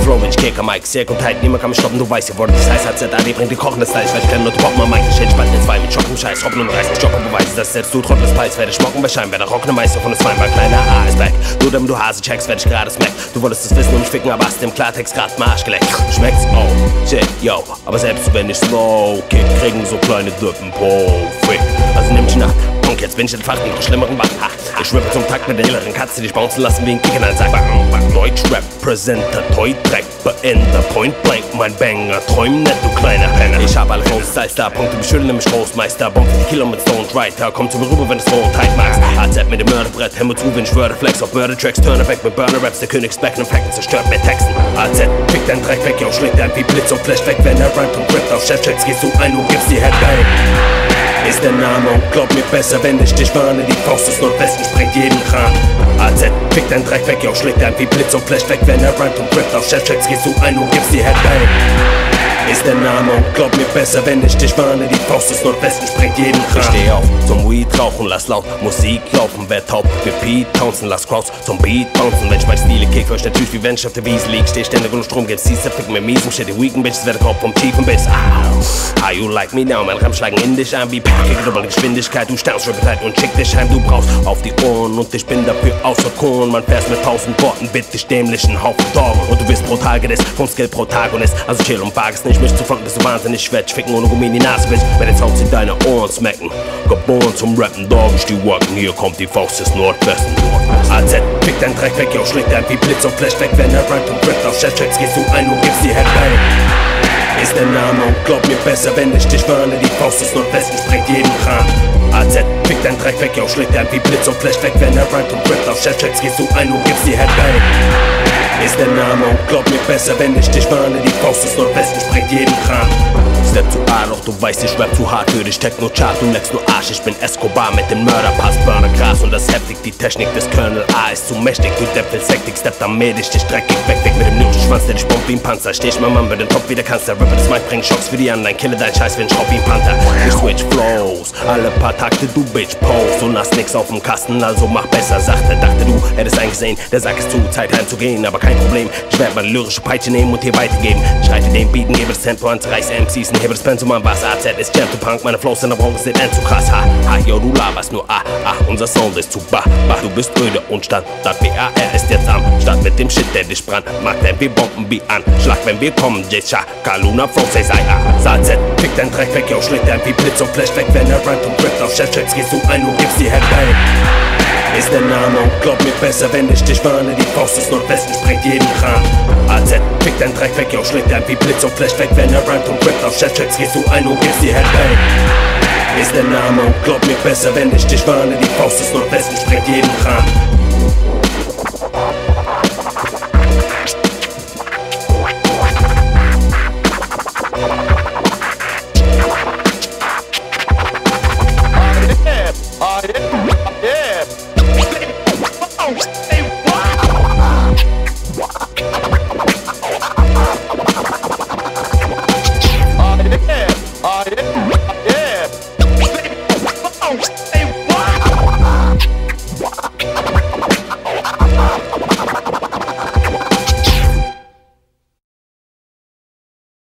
Flow, wenn ich kick am Mic, sehr und tight, niemand kann mich stoppen, du weißt, ihr wollt das heißt, HZAD bringt die kochendes Style, ich klemmen und poppen am Mic, ich entspannt den zwei mit Schocken, Scheiß, hoppen und reißen, Jocken, beweise, dass selbst du trotzdem Preis, werde schmocken, bei Schein, werde rockende Meister von des Weinbar, kleiner A ist back, du, dem du Hase checkst, werd ich gerade smack, du wolltest es wissen und mich ficken, aber hast im Klartext grad Marsch geleckt, schmeckt's, oh, shit, yo, aber selbst wenn ich kick, kriegen so kleine Düppen, po, fick, also nimm ich nach, Punk, jetzt bin ich in schlimmeren Bach, ich schwippe zum Takt mit der helleren Katze, die bouncen lassen wie ein Kicken, als sag, bang, bang, Deutsch Representer, Toy Dreck, beende, Point Blank, mein Banger, träum nicht, du kleiner Penner. Ich hab alle Style Star, Punkte, beschütteln nämlich Großmeister, Bomb für die Kilo mit Stone Writer, komm zu mir rüber, wenn es so tight machst. AZ mit dem Mörderbrett, Himmel zu, wenn ich würde, Flex auf Mördertracks, weg mit Burner Raps, der Königsback, und Facken zerstört mit Texten. AZ, fick dein Dreck weg, yo, schlägt ein wie Blitz und Flash weg, wenn er rhymt und grippt auf Chefchecks, gehst du ein und gibst die Headbang. Ist der Name und glaub mir besser, wenn ich dich warne, die Faust des Nordwesten sprengt jeden Kran. AZ, fick dein Dreck weg, yo, schlägt ein wie Blitz und Flash weg, wenn er rhymt und grippt auf Chefchecks, gehst du ein und gibst die Headbang. Der Name und glaub mir besser, wenn ich dich warne, die Faust des Nordwesten sprengt jeden Kran. Ich steh auf zum Weed rauchen, lass laut Musik laufen, wer taub, wir Beat pouncen, lass Crowds zum Beat bouncen. Wenn ich mein Stile kick, hör ich natürlich wie wenn ich auf der Wiese lieg. Steh ständig und Strom gibt's dieser Fick mir miesen, shit, die weaken Bitches, werde Kopf vom tiefen Biss. Ah, you like me now? Mein Ram schlagen in dich an wie Packe, doppelte Geschwindigkeit, du staunst, Ripetheit und schick dich heim, du brauchst auf die Ohren und ich bin dafür außer Korn. Man fährst mit tausend Worten, bitte dämlichen Haufen Doggen und du wirst brutal gedisst vom Skill Protagonist. Also chill und wag es nicht, mich zu fangen, bist du wahnsinnig schwer, ficken ohne Gummi in die Nase, Bitch. Wenn jetzt Sounds in deine Ohren smacken, geboren zum Rappen, Dog, ich die Wacken, hier kommt die Faust des Nordwesten. AZ, fick dein Dreck weg, yo, schlägt ein wie Blitz und Flash weg, wenn er rhymt und grippt auf Chefchecks, gehst du ein und gibst die Headbang. Ist der Name und glaub mir besser, wenn ich dich warne, die Faust des Nordwesten sprengt jeden Kran. AZ, fick dein Dreck weg, yo, schlägt ein wie Blitz und Flash weg, wenn er rhymt und grippt auf Chefchecks, gehst du ein und gibst die Headbang. Ist der Name und glaub mir besser, wenn ich dich warne, die Faust des Nordwesten sprengt jeden Kran. Step zu A, doch du weißt, ich rap zu hart für dich. Techno-Chart, du leckst nur Arsch. Ich bin Escobar mit dem Mörderpass, Burner Gras und das heftig. Die Technik des Colonel A ist zu mächtig. Du Deppel Sektik, step da medisch, dich dreckig weg, weg mit dem Der dich bombt wie ein Panzer. Steh ich mein Mann bei den Top wie der Kanzler. Rapper des Mind bringt Schocks für die anderen. Kille dein Scheiß, wenn ich wie ein Panther. Ich switch Flows, alle paar Takte, du Bitch Pose. Und hast nix auf dem Kasten, also mach besser, sagte. Dachte du, hättest eingesehen, der Sack ist zu, Zeit heimzugehen. Aber kein Problem, ich werd meine lyrische Peitsche nehmen und dir weitergeben. Schreite den Beaten, gebe das Tempo an, reiß MCs und hebe das Pensum an, was AZ ist Jam Punk, meine Flows in der Bronx sind zu krass. Ha, ha, yo, du laberst nur ah, ah, unser Sound ist zu bah, bah, du bist öde und standard. BAR ist jetzt am Start mit dem Shit, der dich brannt. Mag denn wir bomben wie an, Schlag, wenn wir kommen, J-Sha, Kaluna, say, sei, ah. SAZ, fick dein Dreck weg, yo, schlägt dein wie Blitz und Flash weg, wenn er rhymt und grippt auf Chefchecks, gehst du ein und gibst die Headbang. Ist der Name und glaub mir besser, wenn ich dich warne, die Faust des Nordwesten sprengt jeden Kran. AZ, fick dein Dreck weg, yo, schlägt dein wie Blitz und Flash weg, wenn er rhymt und grippt auf Chefchecks, gehst du ein und gibst die Headbang. Ist der Name und glaub mir besser, wenn ich dich warne, die Faust des Nordwesten sprengt jeden Kran.